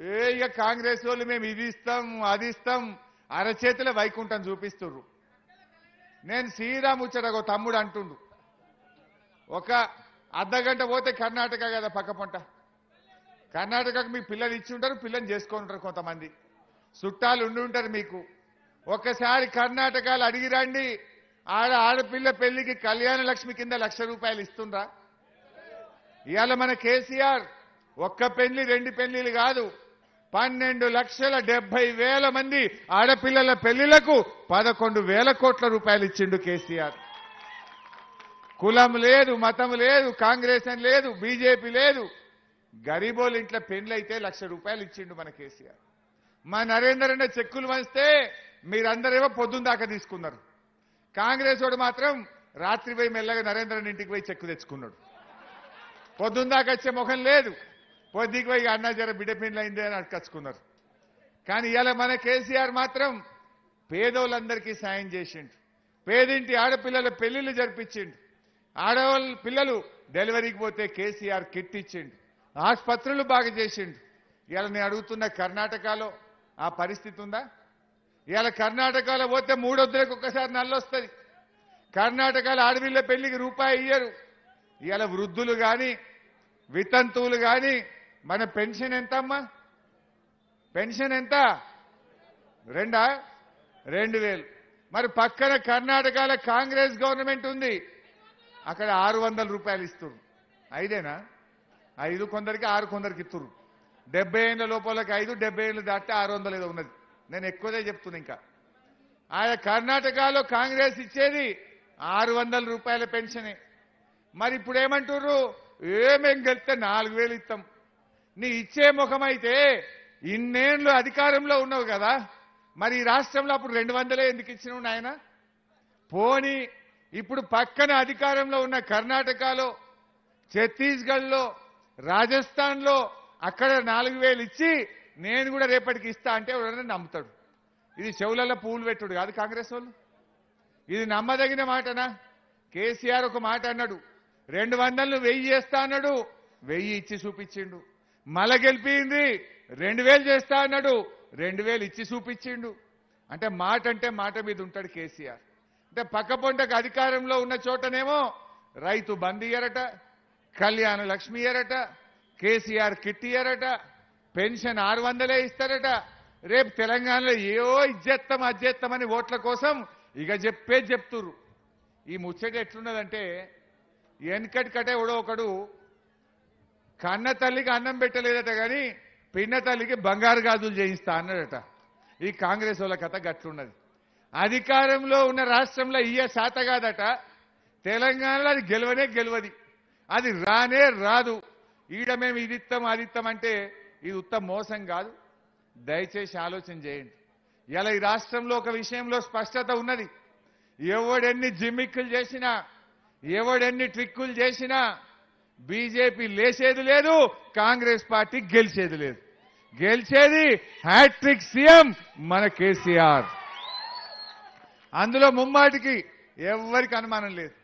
ఏ ఇక కాంగ్రెస్ వాళ్ళు మేము ఇది ఇస్తాం అది ఇస్తాం. అరచేతిలో వైకుంఠం చూపిస్తుర్రు. నేను శ్రీరామ్ ఒక తమ్ముడు అంటుండు. ఒక అర్ధగంట పోతే కర్ణాటక కదా పక్క పంట. కర్ణాటకకు మీ పిల్లలు ఇచ్చి ఉంటారు పిల్లని చేసుకొని ఉంటారు కొంతమంది. చుట్టాలు ఉండి ఉంటారు మీకు. ఒక్కసారి కర్ణాటకలు అడిగి రండి. ఆడ ఆడపిల్ల పెళ్ళికి కళ్యాణ లక్ష్మి కింద లక్ష రూపాయలు ఇస్తుండ్రా. ఇవాళ మన కేసీఆర్ ఒక్క పెళ్ళి రెండు పెళ్ళిలు కాదు. పన్నెండు లక్షల డెబ్బై వేల మంది ఆడపిల్లల పెళ్ళిలకు పదకొండు వేల కోట్ల రూపాయలు ఇచ్చిండు కేసీఆర్. కులం లేదు మతం లేదు కాంగ్రెస్ అని లేదు బీజేపీ లేదు. గరీబోలు ఇంట్లో పెళ్ళైతే లక్ష రూపాయలు ఇచ్చిండు మన కేసీఆర్. మా నరేందర్ అన్న చెక్కులు వంచితే మీరందరేమో పొద్దున్న దాకా తీసుకున్నారు. కాంగ్రెస్ వాడు మాత్రం రాత్రి పోయి మెల్లగా నరేంద్రన్ ఇంటికి పోయి చెక్కు తెచ్చుకున్నాడు. పొద్దున్న దాకా వచ్చే ముఖం లేదు. పొద్దుకి పోయి అన్న జర బిడ్డ అయిందే అని అడకచ్చుకున్నారు కానీ ఇలా మన కేసీఆర్ మాత్రం పేదోళ్ళందరికీ సాయం చేసిండు. పేదింటి ఆడపిల్లల పెళ్ళిళ్ళు జరిపించిండు. ఆడవాళ్ళ పిల్లలు డెలివరీకి పోతే కేసీఆర్ కిట్ ఇచ్చిండు. ఆసుపత్రులు బాగా చేసిండు. ఇలా నేను అడుగుతున్న కర్ణాటకలో ఆ పరిస్థితి ఉందా? ఇవాళ కర్ణాటకలో పోతే మూడొద్దులకు ఒక్కసారి నల్లొస్తుంది. కర్ణాటకలో ఆడపిల్ల పెళ్ళికి రూపాయి ఇయ్యరు. ఇవాళ వృద్ధులు కానీ వితంతువులు కానీ మన పెన్షన్ ఎంత అమ్మా పెన్షన్ ఎంత? రెండా? రెండు వేలు. మరి పక్కన కర్ణాటకలో కాంగ్రెస్ గవర్నమెంట్ ఉంది. అక్కడ ఆరు వందల రూపాయలు ఇస్తుర్రు. ఐదేనా? ఐదు కొందరికి ఆరు కొందరికి ఇస్తుర్రు డెబ్బై ఏళ్ళ లోపలకి ఐదు డెబ్బై ఏళ్ళు దాటితే ఆరు వందలు ఏదో ఉన్నది. నేను ఎక్కువదే చెప్తున్నా ఇంకా. ఆయా కర్ణాటకలో కాంగ్రెస్ ఇచ్చేది ఆరు వందల రూపాయల పెన్షనే. మరి ఇప్పుడు ఏమంటుర్రు? ఏమేం గెలిస్తే నాలుగు వేలు ఇస్తాం నీ ఇచ్చే ముఖమైతే ఇన్నేళ్ళు అధికారంలో ఉన్నావు కదా. మరి ఈ రాష్ట్రంలో అప్పుడు రెండు వందలే ఎందుకు ఇచ్చినావు నాయన? పోని ఇప్పుడు పక్కన అధికారంలో ఉన్న కర్ణాటకలో ఛత్తీస్గఢ్లో రాజస్థాన్లో అక్కడ నాలుగు వేలు ఇచ్చి నేను కూడా రేపటికి ఇస్తా అంటే ఎవరైనా నమ్ముతాడు. ఇది చెవులలో పూలు పెట్టుడు కాదు కాంగ్రెస్ వాళ్ళు. ఇది నమ్మదగిన మాటనా? కేసీఆర్ ఒక మాట అన్నాడు రెండు వందలు వెయ్యి చేస్తా అన్నాడు వెయ్యి ఇచ్చి చూపించిండు. మల గెలిపింది. రెండు వేలు చేస్తా అన్నాడు. రెండు వేలు ఇచ్చి చూపించిండు. అంటే మాట అంటే మాట మీద ఉంటాడు కేసీఆర్. అంటే పక్క పొంటకు అధికారంలో ఉన్న చోటనేమో రైతు బంద్ ఇయ్యరట కళ్యాణ లక్ష్మి ఇయ్యరట కేసీఆర్ కిట్ ఇయ్యరట పెన్షన్ ఆరు వందలే ఇస్తారట. రేపు తెలంగాణలో ఏవో ఇజ్జెత్తం అజ్జెత్తం ఓట్ల కోసం ఇక చెప్పే చెప్తుర్రు. ఈ ముచ్చట ఎట్లున్నదంటే వెనకటికటే ఎవడో ఒకడు కన్న తల్లికి అన్నం పెట్టలేదట కానీ పిన్న తల్లికి బంగారు గాజులు చేయిస్తా అన్నాడట. ఈ కాంగ్రెస్ వాళ్ళ కథ గట్లున్నది. అధికారంలో ఉన్న రాష్ట్రంలో ఇయ్య శాత కాదట. తెలంగాణలో అది గెలవనే గెలవది. అది రానే రాదు. ఈడ మేము ఇది ఇస్తాం అది ఇస్తాం అంటే ఇది ఉత్తమ మోసం కాదు. దయచేసి ఆలోచన చేయండి. ఇలా ఈ రాష్ట్రంలో ఒక విషయంలో స్పష్టత ఉన్నది. ఎవడెన్ని జిమ్మిక్కులు చేసినా ఎవడెన్ని ట్రిక్కులు చేసినా బీజేపీ లేచేది లేదు కాంగ్రెస్ పార్టీ గెలిచేది లేదు. గెలిచేది హ్యాట్రిక్ సీఎం మన కేసీఆర్. అందులో ముమ్మాటికి ఎవ్వరికి అనుమానం లేదు.